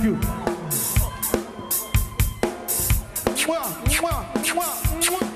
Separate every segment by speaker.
Speaker 1: with you. Mwah, mwah, mwah, mwah.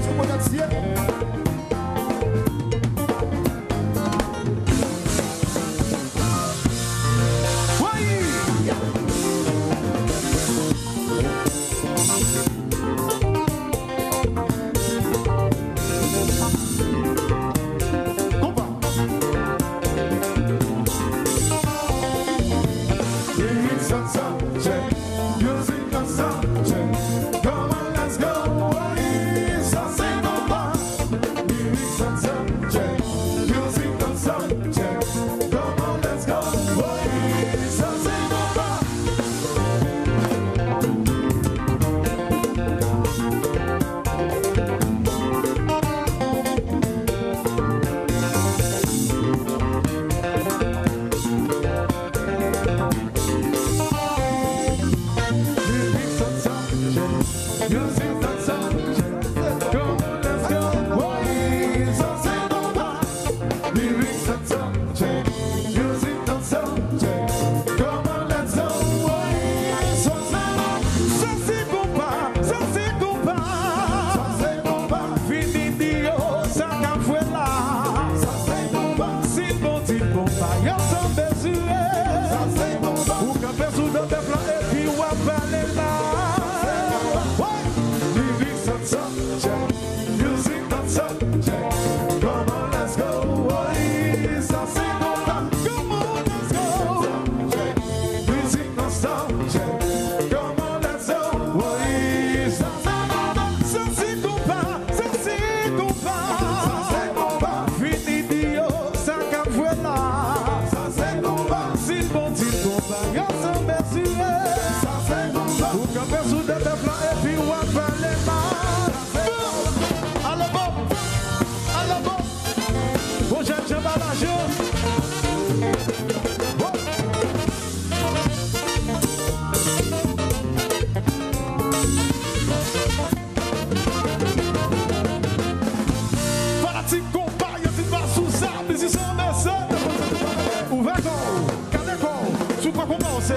Speaker 2: que acontecia.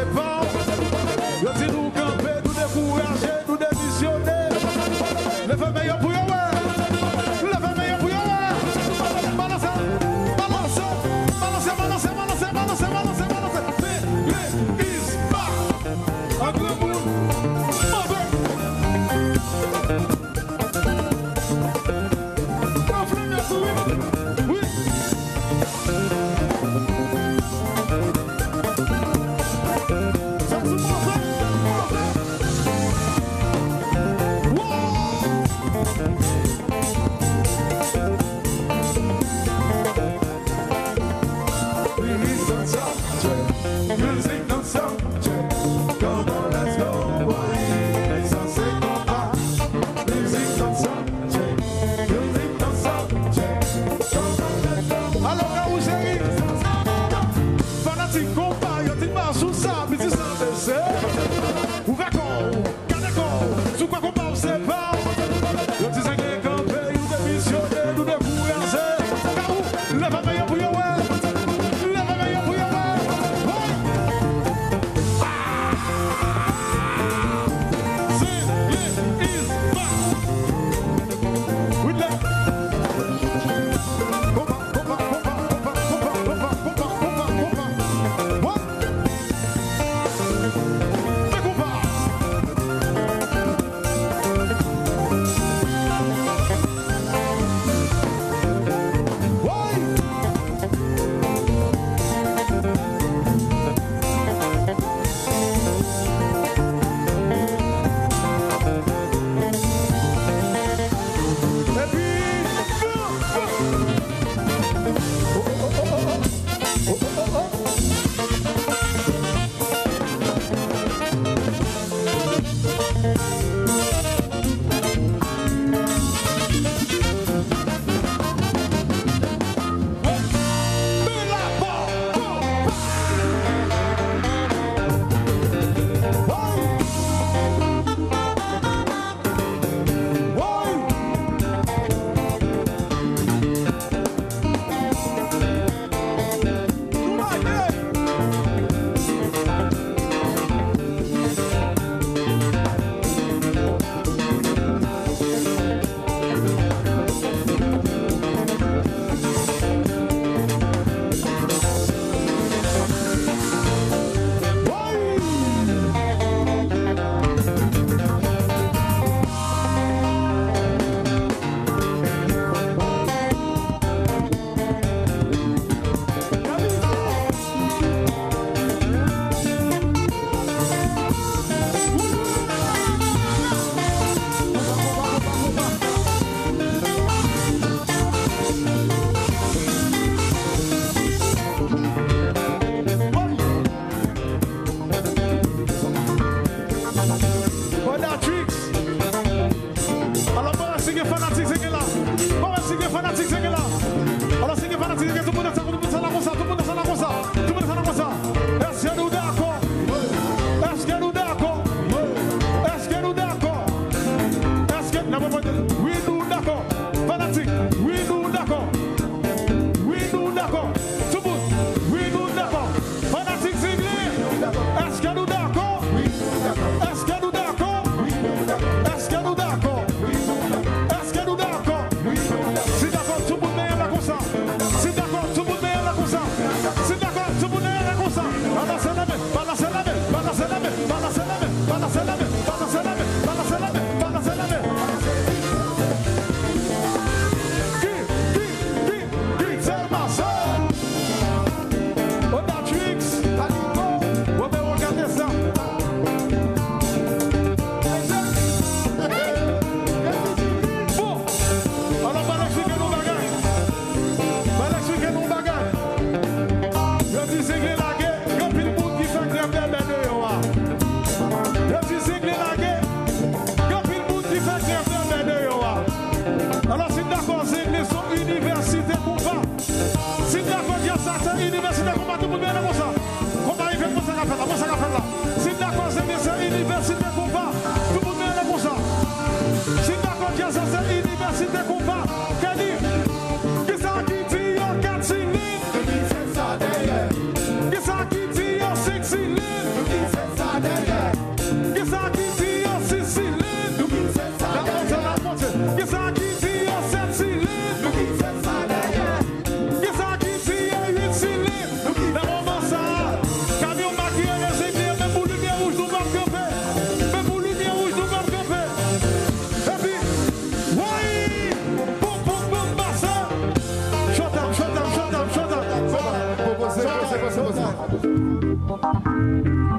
Speaker 1: carnaval. Eu tiro o campeão.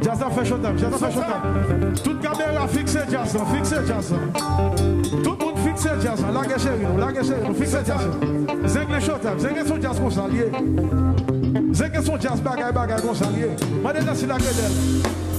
Speaker 1: Jason fè chotan, Jason fè chotan Tout kamera fikse Jason, fikse Jason Tout moun fikse Jason, lage cheri nou, lage cheri nou, fikse Jason Zengle chotan, zengle son Jason konsan liye Zengle son Jason bagay bagay konsan liye Mwen de nasi lage del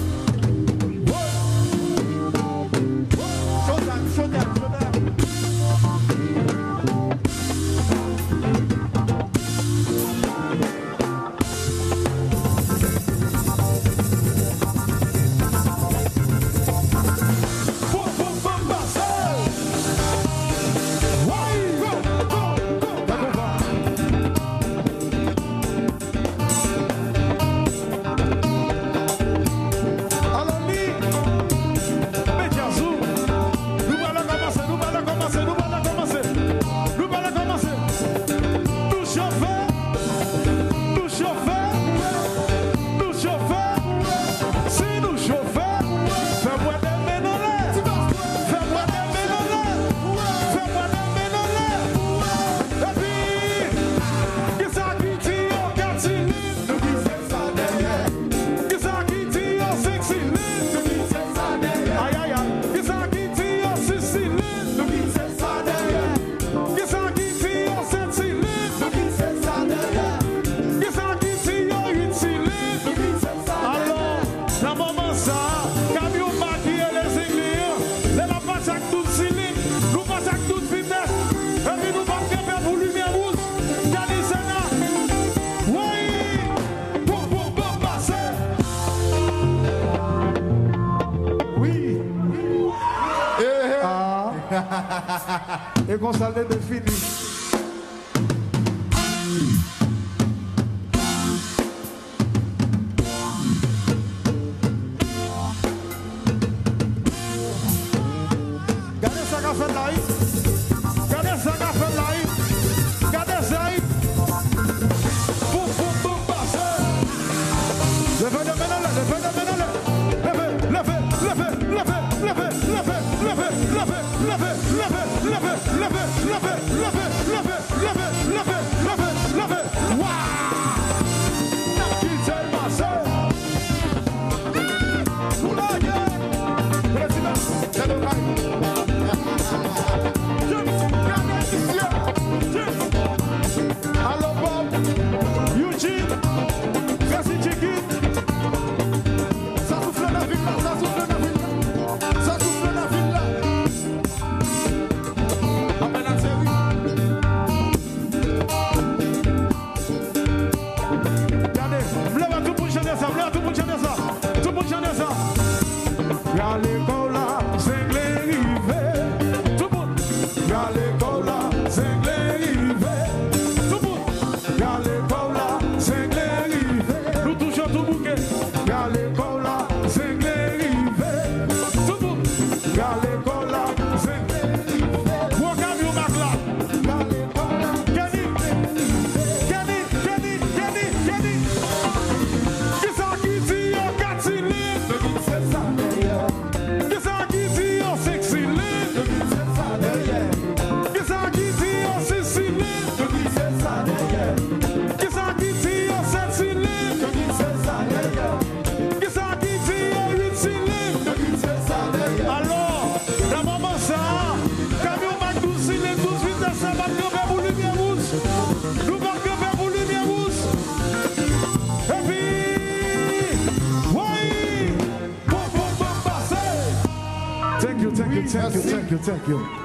Speaker 1: comme ça lié. Madame c'est la levez, levez, levez, levez, levez, levez, levez, levez. You, thank you.